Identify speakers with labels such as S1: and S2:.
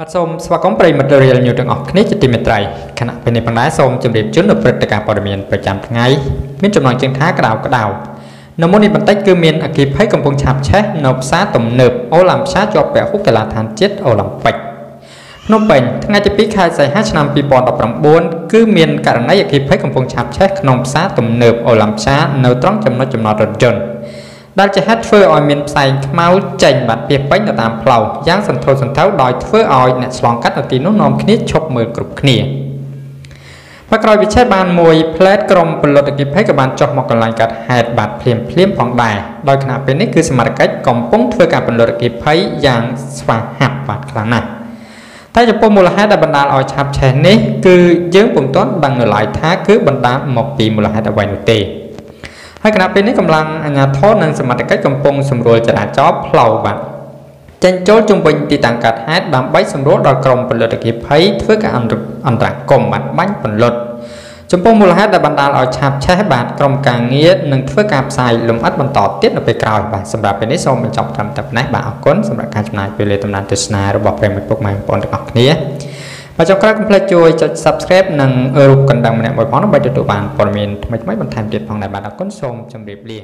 S1: បាទសូមស្វាគមន៍ប្រិយមិត្តរៀលញូទាំងអស់គ្នាជាទីមេត្រីខណៈពេលនេះផងដែរសូមជម្រាបជូននៅព្រឹត្តិការណ៍ព័ត៌មានប្រចាំថ្ងៃមានចំណងជើងថាក្តៅក្តៅនៅមុននេះបន្តិចគឺមានអគិភ័យកំពុងឆាបឆេះនៅផ្សារទំនើបអូឡាំផ្សារជាប់ពហុកីឡដ្ឋានជាតិអូឡ িম্প ពិកភ្នំពេញថ្ងៃទី2ខែសីហាឆ្នាំ2019គឺមានករណីអគិភ័យកំពុងឆាបឆេះក្នុងផ្សារទំនើបអូឡាំផ្សារនៅត្រង់ចំណុចចំណតរថយន្ត ដែលជាហេតុធ្វើឲ្យមានផ្សែងខ្មៅចេញបាត់ពីពេញទៅតាមផ្លូវយ៉ាងសន្ធោសន្ធៅដោយធ្វើឲ្យអ្នកឆ្លងកាត់នៅទីនោះនាំគ្នាឈប់មើលគ្រប់គ្នាមកក្រោយវិឆេទបានមួយផ្លែតក្រុមពលរដ្ឋអគិភ័យក៏បានចុះមកកន្លែងកាត់ហេតុបាត់ភ្លាមភ្លាមផងដែរដោយគណៈពេលនេះគឺសមត្ថកិច្ចកំពុងធ្វើការពលរដ្ឋអគិភ័យយ៉ាងស្វាហាប់បាទខ្លាំងណាស់តែចំពោះមូលហេតុដែលបណ្ដាលឲ្យឆាប់ឆេះនេះគឺយើងពុំទាន់ដឹងនៅឡើយថាគឺបណ្ដាលមកពីមូលហេតុអ្វីនោះទេ ហើយគណៈពេលនេះកម្លាំងអាជ្ញាធរនិងសមត្ថកិច្ចកំពុងសម្រួលចរាចរណ៍ផ្លូវបាទចេញចូលជុំវិញទីតាំងកាត់ហេតុដើម្បីសម្រួលដល់ក្រមពលរដ្ឋគិភ័យធ្វើការអន្តរាគមន៍បាទបាញ់ពលរដ្ឋចំពោះមូលហេតុដែលបណ្ដាលឲ្យឆាបឆេះបាទក្រុមការងារនឹងធ្វើការផ្សាយលំអិតបន្តទៀតនៅពេលក្រោយបាទសម្រាប់ពេលនេះសូមបញ្ចប់ត្រឹមតែប៉ុណ្ណេះបាទអរគុណសម្រាប់ការចំណាយពេលវេលាដំណើរទស្សនារបស់ប្រិយមិត្តពុកម៉ែបងប្អូនទាំងអស់គ្នា បាទចុងក្រោយកុំភ្លេចជួយចុច Subscribe និងរូបកណ្ដឹងម្នាក់មួយផងដើម្បីទទួលបានព័ត៌មានថ្មីៗបន្ថែមទៀតផងដែរបាទអរគុណសូមជម្រាបលា